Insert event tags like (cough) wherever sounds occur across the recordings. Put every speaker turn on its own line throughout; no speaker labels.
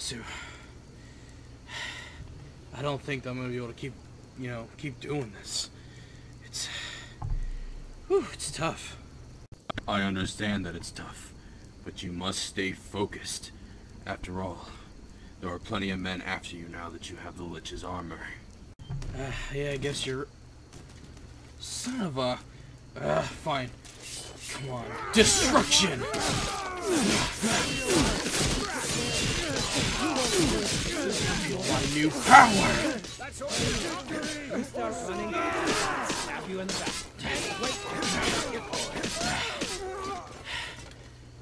Amaterasu. I don't think I'm gonna be able to keep, you know, keep doing this. It's, whew, it's tough.
I understand that it's tough, but you must stay focused. After all, there are plenty of men after you now that you have the Lich's armor.
Uh, yeah, I guess you're... Son of a... Uh, fine. Come on. Destruction! My new power!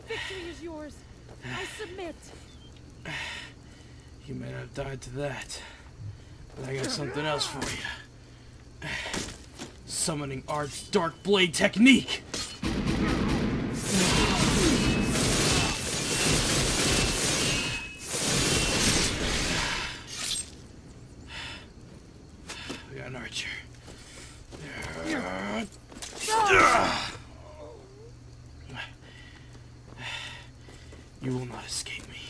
Victory is yours. I submit.
You may not have died to that, but I got something else for you. Summoning Art's Dark Blade technique! An archer. You will not escape me.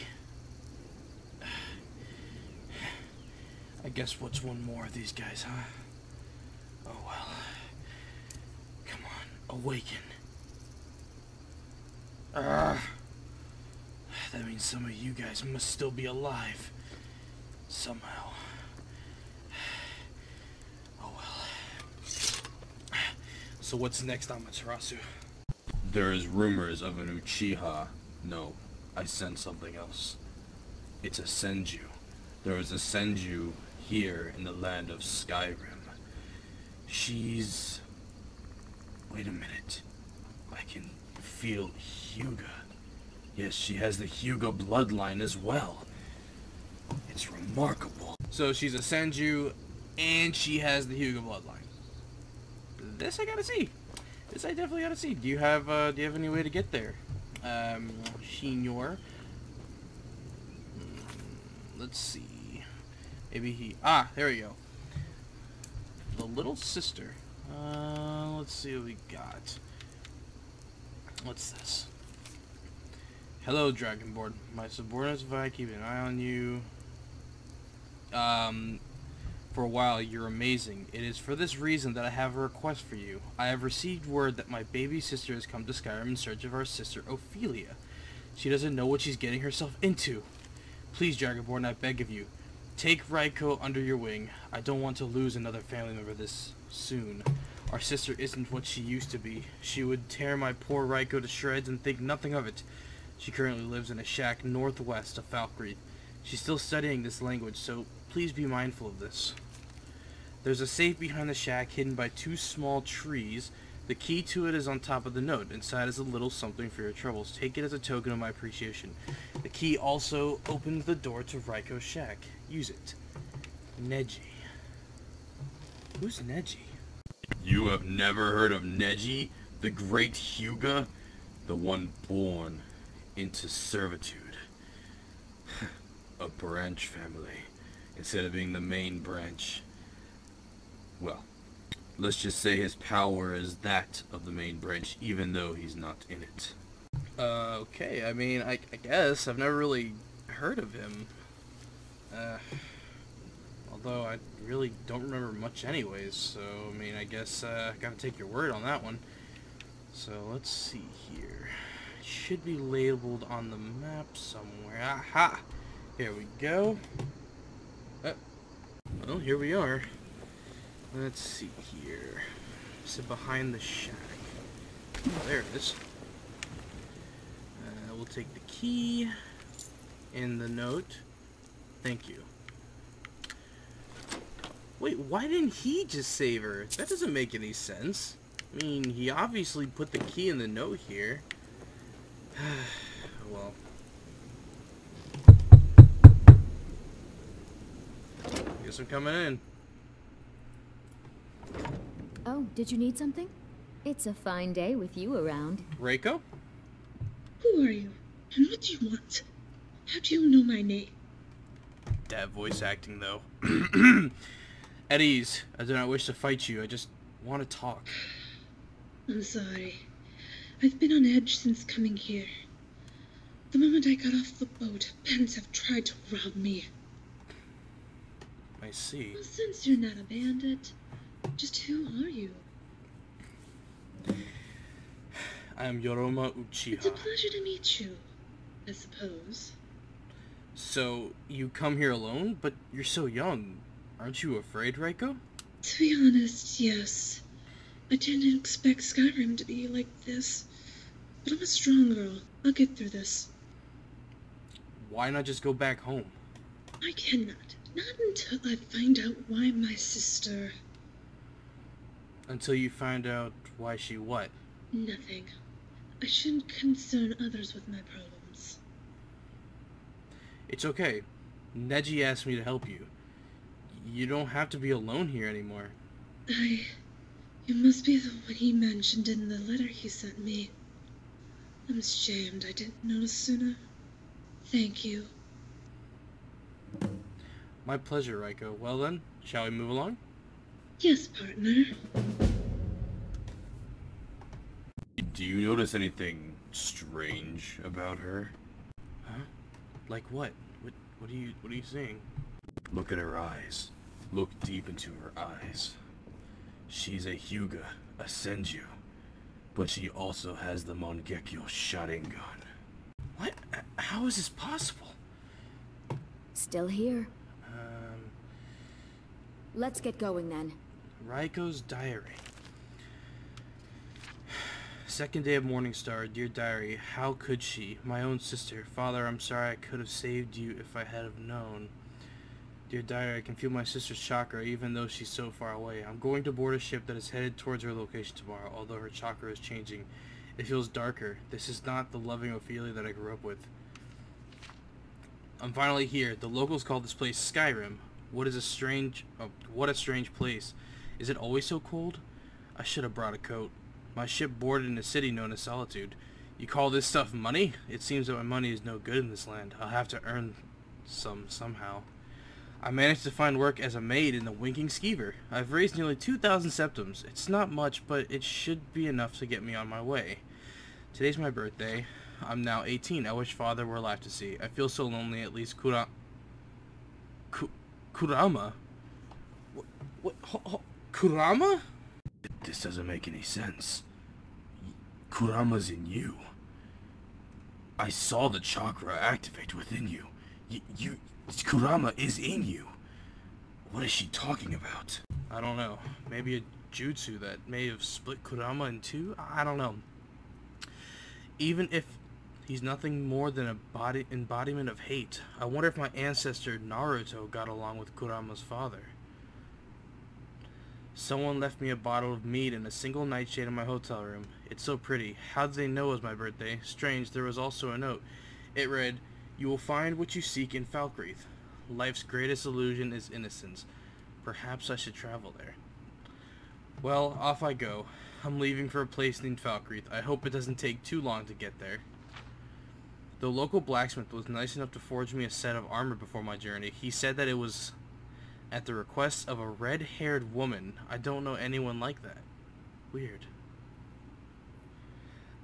I guess what's one more of these guys, huh? Oh well. Come on, awaken. Ah. That means some of you guys must still be alive. Somehow. Oh well. So what's next, Amaterasu?
There is rumors of an Uchiha. No, I sense something else. It's a Senju. There is a Senju here in the land of Skyrim. She's... Wait a minute. I can feel Hyuga. Yes, she has the Hyuga bloodline as well. It's remarkable.
So she's a Senju, and she has the Hyuga bloodline. This I gotta see. This I definitely gotta see. Do you have uh, Do you have any way to get there, um, Senior? Hmm, Let's see. Maybe he. Ah, there we go. The little sister. Uh, let's see what we got. What's this? Hello, Dragonborn. My subordinates if I keep an eye on you. Um, for a while, you're amazing. It is for this reason that I have a request for you. I have received word that my baby sister has come to Skyrim in search of our sister Ophelia. She doesn't know what she's getting herself into. Please, Dragonborn, I beg of you, take Raiko under your wing. I don't want to lose another family member this soon. Our sister isn't what she used to be. She would tear my poor Raiko to shreds and think nothing of it. She currently lives in a shack northwest of Falkreath. She's still studying this language, so please be mindful of this. There's a safe behind the shack hidden by two small trees. The key to it is on top of the note. Inside is a little something for your troubles. Take it as a token of my appreciation. The key also opens the door to Raiko's shack. Use it. Neji. Who's Neji?
You have never heard of Neji, the great Hyuga? The one born into servitude. Branch family, instead of being the main branch. Well, let's just say his power is that of the main branch, even though he's not in it.
Uh, okay. I mean, I, I guess I've never really heard of him. Uh, although I really don't remember much anyways, so, I mean, I guess, uh, gotta take your word on that one. So, let's see here. It should be labeled on the map somewhere. Aha! Here we go. Uh, well, here we are. Let's see here. Is it behind the shack? Oh, there it is. Uh, we'll take the key and the note. Thank you. Wait, why didn't he just save her? That doesn't make any sense. I mean, he obviously put the key in the note here. (sighs) well. Guess I'm coming in.
Oh, did you need something? It's a fine day with you around.
Reiko?
Who are you? And what do you want? How do you know my name?
That voice acting, though. (clears throat) At ease. I do not wish to fight you. I just want to talk.
I'm sorry. I've been on edge since coming here. The moment I got off the boat, bandits have tried to rob me.
I see.
Well, since you're not a bandit, just who are you?
I am Yoroma Uchiha.
It's a pleasure to meet you, I suppose.
So, you come here alone? But you're so young. Aren't you afraid, Reiko?
To be honest, yes. I didn't expect Skyrim to be like this. But I'm a strong girl. I'll get through this.
Why not just go back home?
I cannot. Not until I find out why my sister.
Until you find out why she what?
Nothing. I shouldn't concern others with my problems.
It's okay. Neji asked me to help you. You don't have to be alone here anymore.
I. You must be the one he mentioned in the letter he sent me. I'm ashamed I didn't notice sooner. Thank you.
My pleasure, Reiko. Well then, shall we move along?
Yes, partner.
Do you notice anything strange about her? Huh?
Like what? What what are you what are you saying?
Look at her eyes. Look deep into her eyes. She's a Hyuga, a Senju. But she also has the Mangekyo Sharingan.
What? How is this possible?
Still here. Let's get going then.
Raiko's diary. Second day of Morningstar, dear diary, how could she? My own sister. Father, I'm sorry I could have saved you if I had have known. Dear diary, I can feel my sister's chakra even though she's so far away. I'm going to board a ship that is headed towards her location tomorrow, although her chakra is changing. It feels darker. This is not the loving Ophelia that I grew up with. I'm finally here. The locals call this place Skyrim. What is a strange... Oh, what a strange place. Is it always so cold? I should have brought a coat. My ship boarded in a city known as Solitude. You call this stuff money? It seems that my money is no good in this land. I'll have to earn some somehow. I managed to find work as a maid in the Winking Skeever. I've raised nearly 2,000 septims. It's not much, but it should be enough to get me on my way. Today's my birthday. I'm now 18. I wish father were alive to see. I feel so lonely. At least Kura... Ku- Kurama? What? What? Ho- ho- Kurama?
This doesn't make any sense. Kurama's in you. I saw the chakra activate within you. Y- you, Kurama is in you. What is she talking about?
I don't know. Maybe a jutsu that may have split Kurama in two? I don't know. Even if he's nothing more than a body embodiment of hate, I wonder if my ancestor Naruto got along with Kurama's father. Someone left me a bottle of mead and a single nightshade in my hotel room. It's so pretty. How did they know it was my birthday? Strange, there was also a note. It read, You will find what you seek in Falkreath. Life's greatest illusion is innocence. Perhaps I should travel there. Well, off I go. I'm leaving for a place named Falkreath. I hope it doesn't take too long to get there. The local blacksmith was nice enough to forge me a set of armor before my journey. He said that it was at the request of a red-haired woman. I don't know anyone like that. Weird.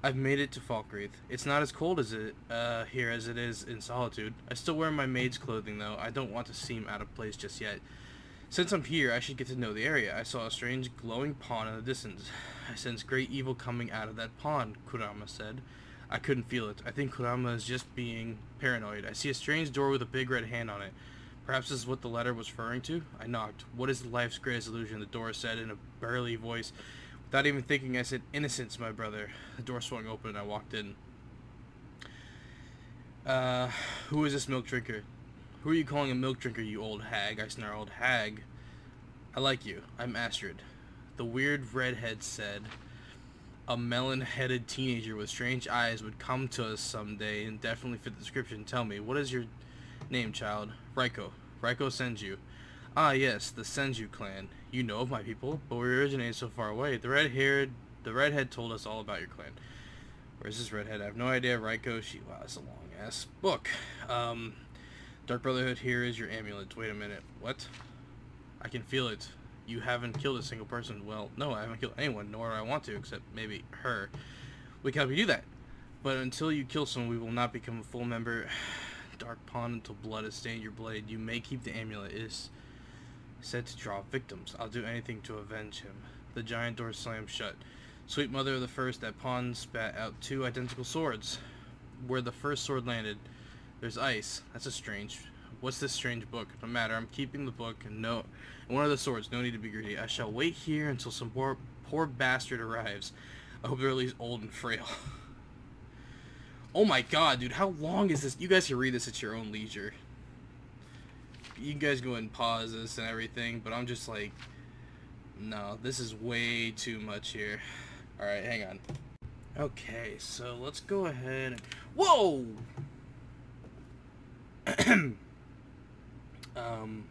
I've made it to Falkreath. It's not as cold as it uh, here as it is in Solitude. I still wear my maid's clothing though. I don't want to seem out of place just yet. Since I'm here, I should get to know the area. I saw a strange glowing pond in the distance. I sense great evil coming out of that pond, Kurama said. I couldn't feel it. I think Kurama is just being paranoid. I see a strange door with a big red hand on it. Perhaps this is what the letter was referring to? I knocked. What is life's greatest illusion? The door said in a burly voice. Without even thinking, I said, Innocence, my brother. The door swung open and I walked in. Uh, who is this milk drinker? Who are you calling a milk drinker, you old hag? I snarled. Hag? I like you. I'm Astrid. The weird redhead said, a melon-headed teenager with strange eyes would come to us someday and definitely fit the description. Tell me, what is your name, child? Raiko. Raiko Senju. Ah, yes, the Senju clan. You know of my people, but we originated so far away. The red-haired, the redhead told us all about your clan. Where's this redhead? I have no idea. Raiko, she, wow, that's a long-ass book. Um, Dark Brotherhood, here is your amulet. Wait a minute. What? I can feel it. You haven't killed a single person. Well, no, I haven't killed anyone, nor do I want to, except maybe her. We can help you do that. But until you kill someone, we will not become a full member. (sighs) Dark Pond until blood has stained your blade. You may keep the amulet. It is said to draw victims. I'll do anything to avenge him. The giant door slammed shut. Sweet mother of the first, that pawn spat out two identical swords. Where the first sword landed, there's ice. That's a strange. What's this strange book? No matter. I'm keeping the book and no, and one of the swords. No need to be greedy. I shall wait here until some poor, poor bastard arrives. I hope they're at least old and frail. (laughs) oh my god, dude! How long is this? You guys can read this at your own leisure. You guys go and pause this and everything, but I'm just like, no, this is way too much here. All right, hang on. Okay, so let's go ahead and... Whoa! (clears throat) um...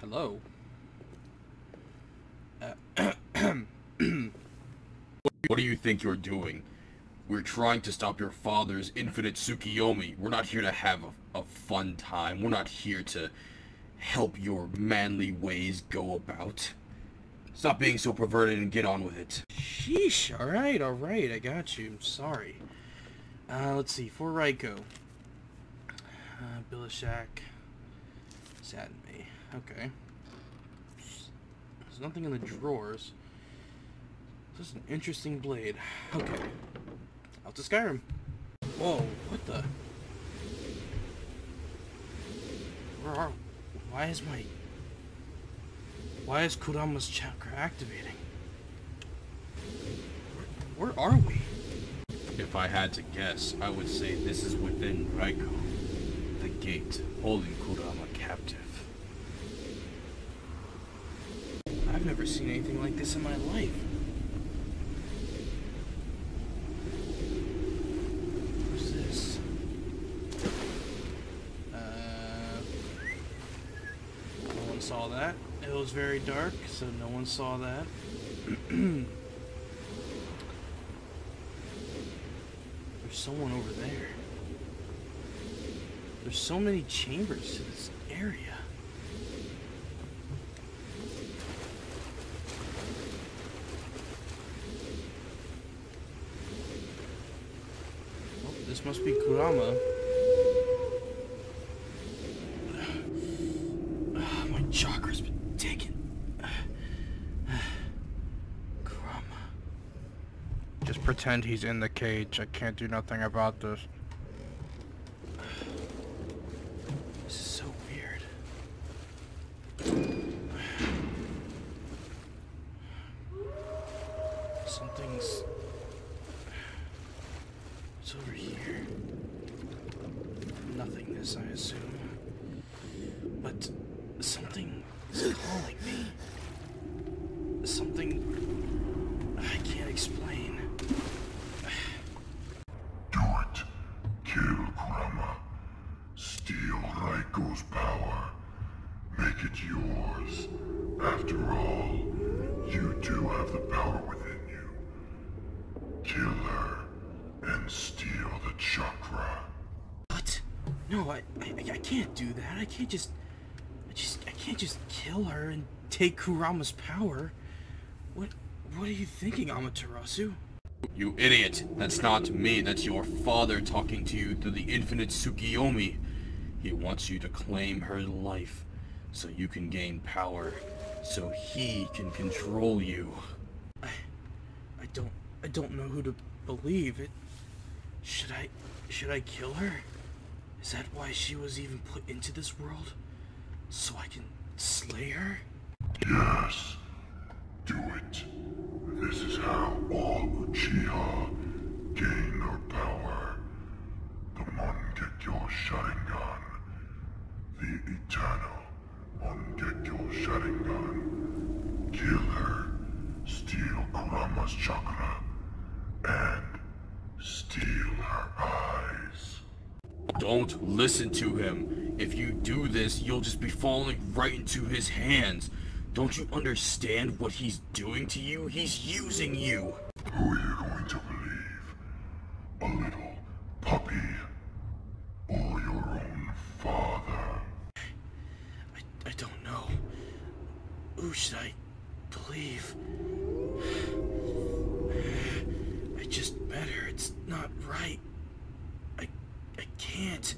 Hello? Uh, (clears throat)
What do you think you're doing? We're trying to stop your father's infinite Tsukiyomi. We're not here to have a, a fun time. We're not here to help your manly ways go about. Stop being so perverted and get on with it.
Sheesh, alright, alright, I got you, I'm sorry. Uh, let's see, for Raiko. Uh, Bilishak. Sadden me. Okay. There's nothing in the drawers. This is an interesting blade. Okay. Out to Skyrim. Whoa, what the? Where are... Why is my... Why is Kurama's chakra activating? Where, where are we?
If I had to guess, I would say this is within Raiko, gate holding Kurama captive.
I've never seen anything like this in my life. What's this? Uh, no one saw that. It was very dark, so no one saw that. (clears throat) There's someone over there. There's so many chambers to this area. Oh, this must be Kurama. (sighs) My chakra's been taken. (sighs) Kurama.
Just pretend he's in the cage. I can't do nothing about this.
This is so weird. Something's... It's over here. Nothingness, I assume. But something is calling me. Something I can't explain.
Do it. Kill Kurama. Steal Raiko's power. Make it yours. After all, you do have the power within. Kill her and steal the chakra.
What? No, I, I, I can't do that. I can't just, I just, I can't just kill her and take Kurama's power. What, what are you thinking, Amaterasu?
You idiot! That's not me, that's your father talking to you through the infinite Tsukiyomi. He wants you to claim her life, so you can gain power, so he can control you.
I, I don't, I don't know who to believe. It, should I, should I kill her? Is that why she was even put into this world? So I can slay her?
Yes. Do it. This is how all Uchiha gain their power. The Mangekyo Sharingan. The eternal Mangekyo Sharingan. Kill her. Steal Kurama's chakra. Steal her eyes.
Don't listen to him. If you do this, you'll just be falling right into his hands. Don't you understand what he's doing to you? He's using you.
Who are you going to believe? A little puppy? Or your own father?
I, I don't know. Who should I believe? not right. I, I can't.